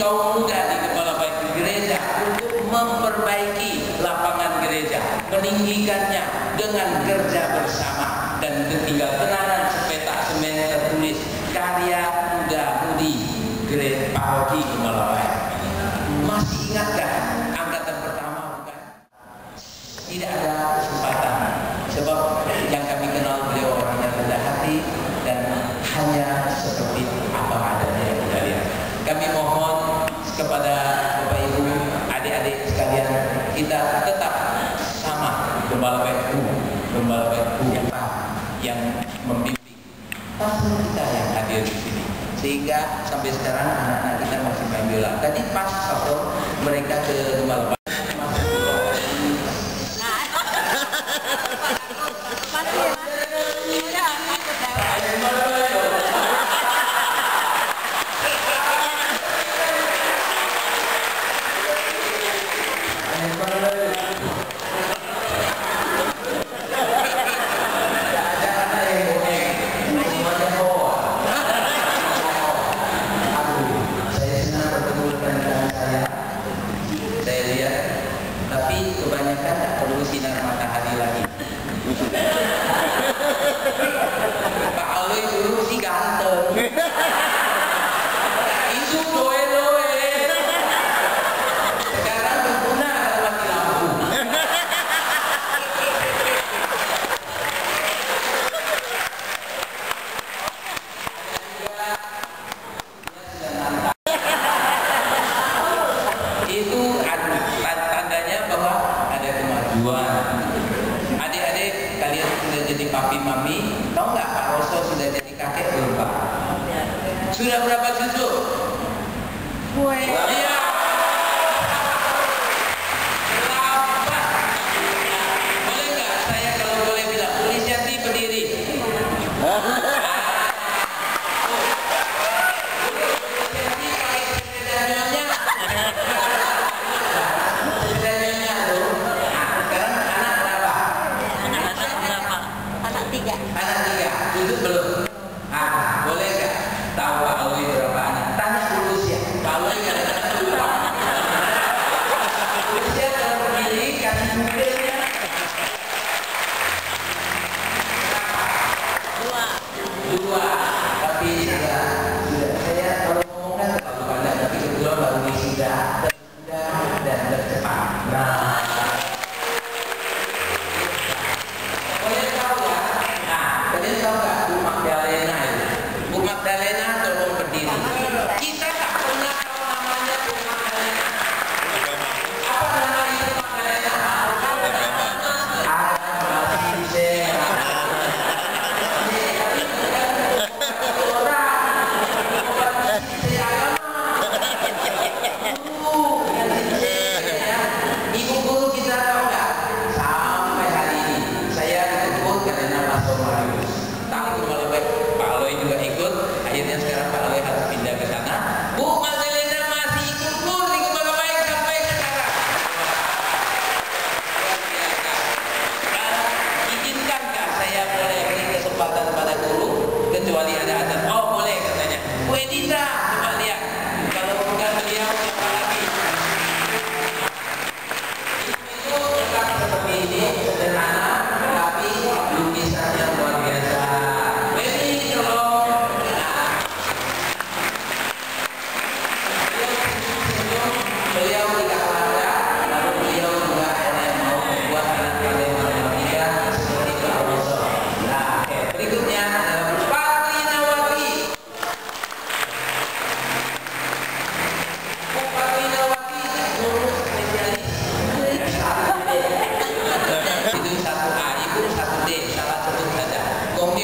kaum muda di kepala baik gereja untuk memperbaiki lapangan gereja, meninggikannya dengan kerja bersama dan ketiga tenanan sepetak semen tertulis karya muda mudi gereja paroki kepala baik. Masih ingatkah yang membimbing pasal kita yang hadir di sini. Sehingga sampai sekarang anak-anak kita masih main bola tadi pas atau mereka ke Malabar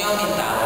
aumentado.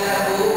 له